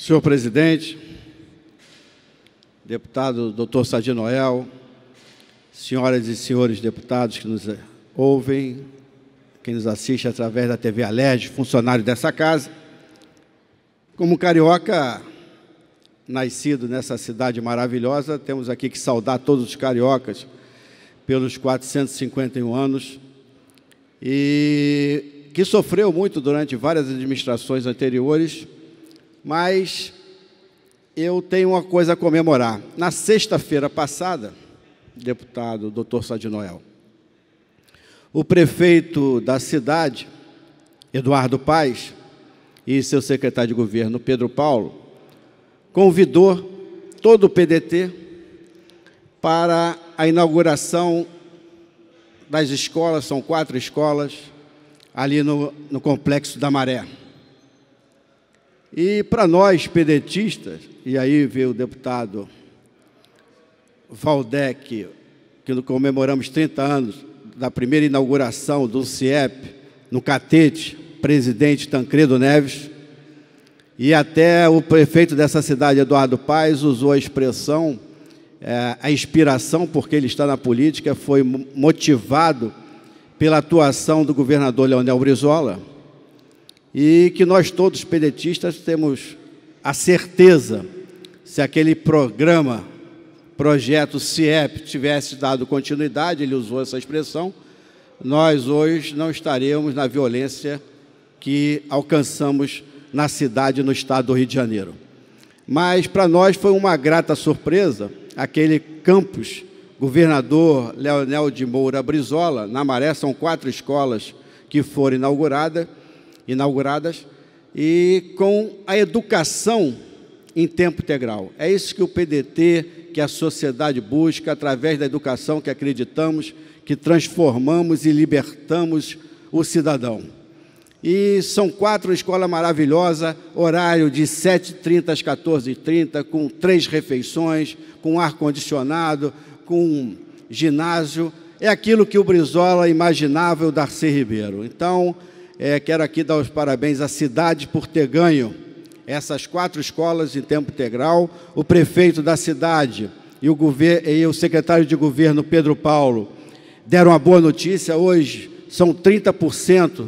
Senhor presidente, deputado doutor Sadi Noel, senhoras e senhores deputados que nos ouvem, quem nos assiste através da TV Alerj, funcionário dessa casa, como carioca nascido nessa cidade maravilhosa, temos aqui que saudar todos os cariocas pelos 451 anos e que sofreu muito durante várias administrações anteriores, mas eu tenho uma coisa a comemorar. Na sexta-feira passada, deputado Dr. Noel, o prefeito da cidade, Eduardo Paes, e seu secretário de governo, Pedro Paulo, convidou todo o PDT para a inauguração das escolas, são quatro escolas, ali no, no Complexo da Maré. E para nós, pedetistas, e aí veio o deputado Valdec, que comemoramos 30 anos da primeira inauguração do CIEP, no Catete, presidente Tancredo Neves, e até o prefeito dessa cidade, Eduardo Paes, usou a expressão, é, a inspiração, porque ele está na política, foi motivado pela atuação do governador Leonel Brizola, e que nós todos pedetistas temos a certeza, se aquele programa, projeto CIEP, tivesse dado continuidade, ele usou essa expressão, nós hoje não estaremos na violência que alcançamos na cidade, no estado do Rio de Janeiro. Mas para nós foi uma grata surpresa aquele campus governador Leonel de Moura Brizola, na Maré, são quatro escolas que foram inauguradas, inauguradas e com a educação em tempo integral. É isso que o PDT, que a sociedade busca, através da educação que acreditamos, que transformamos e libertamos o cidadão. E são quatro escolas maravilhosas, horário de 7h30 às 14h30, com três refeições, com ar-condicionado, com ginásio. É aquilo que o Brizola imaginava o Darcy Ribeiro. Então, é, quero aqui dar os parabéns à cidade por ter ganho essas quatro escolas em tempo integral. O prefeito da cidade e o, e o secretário de governo, Pedro Paulo, deram uma boa notícia. Hoje são 30%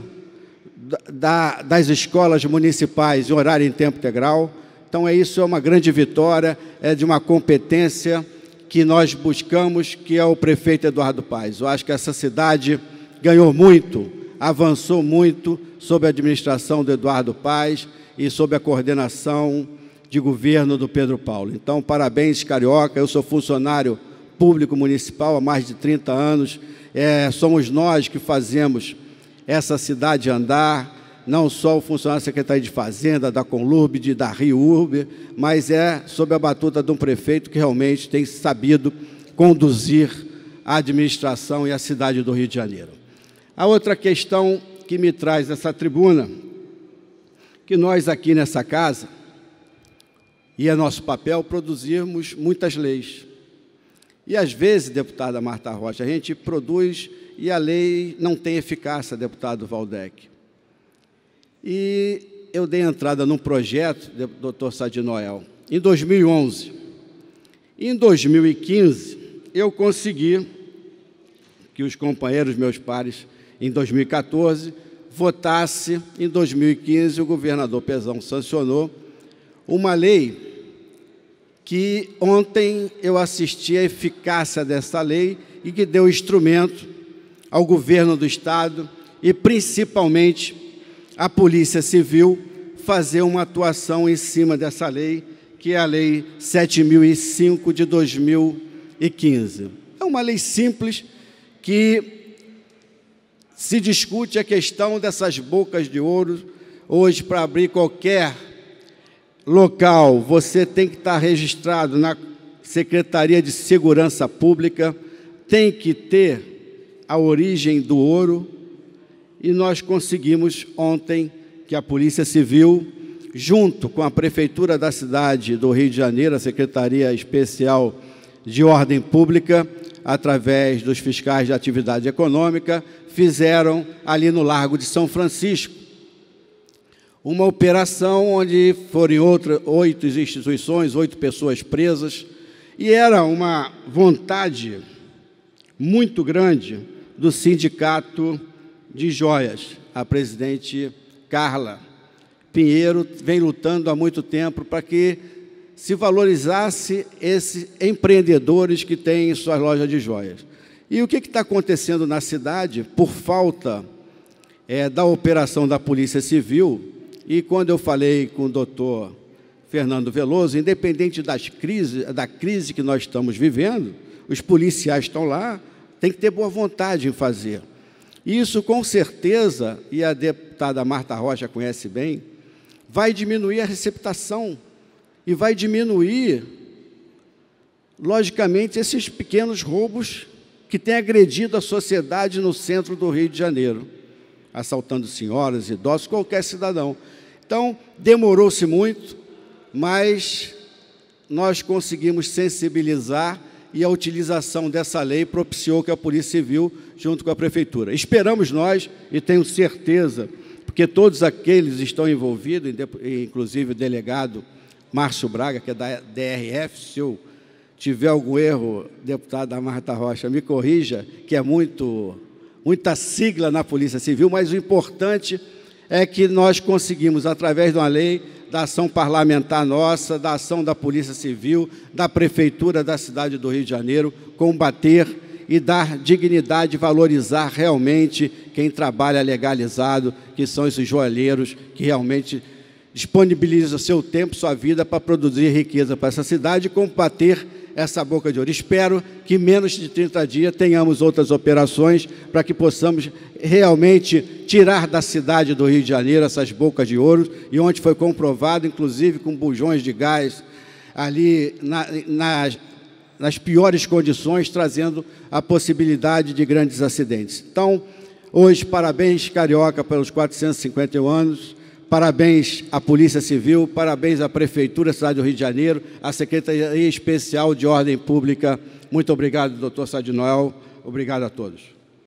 da, das escolas municipais em horário em tempo integral. Então, é isso é uma grande vitória, é de uma competência que nós buscamos, que é o prefeito Eduardo Paes. Eu acho que essa cidade ganhou muito, avançou muito sob a administração do Eduardo Paes e sob a coordenação de governo do Pedro Paulo. Então, parabéns, Carioca. Eu sou funcionário público municipal há mais de 30 anos. É, somos nós que fazemos essa cidade andar, não só o funcionário da Secretaria de Fazenda, da Conlurb, da Rio Urbe, mas é sob a batuta de um prefeito que realmente tem sabido conduzir a administração e a cidade do Rio de Janeiro. A outra questão que me traz essa tribuna, que nós aqui nessa casa, e é nosso papel produzirmos muitas leis. E às vezes, deputada Marta Rocha, a gente produz e a lei não tem eficácia, deputado Valdec. E eu dei entrada num projeto, doutor Sadi Noel, em 2011. Em 2015, eu consegui que os companheiros, meus pares, em 2014, votasse, em 2015, o governador Pezão sancionou uma lei que ontem eu assisti à eficácia dessa lei e que deu instrumento ao governo do Estado e, principalmente, à Polícia Civil fazer uma atuação em cima dessa lei, que é a Lei 7005 de 2015. É uma lei simples que se discute a questão dessas bocas de ouro. Hoje, para abrir qualquer local, você tem que estar registrado na Secretaria de Segurança Pública, tem que ter a origem do ouro e nós conseguimos ontem que a Polícia Civil, junto com a Prefeitura da cidade do Rio de Janeiro, a Secretaria Especial de Ordem Pública, através dos fiscais de atividade econômica, fizeram ali no Largo de São Francisco uma operação onde foram outra, oito instituições, oito pessoas presas, e era uma vontade muito grande do sindicato de joias. A presidente Carla Pinheiro vem lutando há muito tempo para que se valorizasse esses empreendedores que têm suas lojas de joias. E o que está acontecendo na cidade por falta é, da operação da Polícia Civil? E quando eu falei com o doutor Fernando Veloso, independente das crises, da crise que nós estamos vivendo, os policiais estão lá, tem que ter boa vontade em fazer. Isso, com certeza, e a deputada Marta Rocha conhece bem, vai diminuir a receptação e vai diminuir, logicamente, esses pequenos roubos que têm agredido a sociedade no centro do Rio de Janeiro, assaltando senhoras, idosos, qualquer cidadão. Então, demorou-se muito, mas nós conseguimos sensibilizar e a utilização dessa lei propiciou que a Polícia Civil, junto com a Prefeitura. Esperamos nós, e tenho certeza, porque todos aqueles estão envolvidos, inclusive o delegado Márcio Braga, que é da DRF, se eu tiver algum erro, deputada Marta Rocha, me corrija, que é muito, muita sigla na Polícia Civil, mas o importante é que nós conseguimos, através de uma lei, da ação parlamentar nossa, da ação da Polícia Civil, da Prefeitura da cidade do Rio de Janeiro, combater e dar dignidade, valorizar realmente quem trabalha legalizado, que são esses joalheiros que realmente disponibilizam seu tempo, sua vida para produzir riqueza para essa cidade e combater essa boca de ouro. Espero que menos de 30 dias tenhamos outras operações para que possamos realmente tirar da cidade do Rio de Janeiro essas bocas de ouro e onde foi comprovado, inclusive com bujões de gás ali na, nas, nas piores condições, trazendo a possibilidade de grandes acidentes. Então, hoje, parabéns, Carioca, pelos 451 anos Parabéns à Polícia Civil, parabéns à Prefeitura da Cidade do Rio de Janeiro, à Secretaria Especial de Ordem Pública. Muito obrigado, doutor Sadinoel. Obrigado a todos.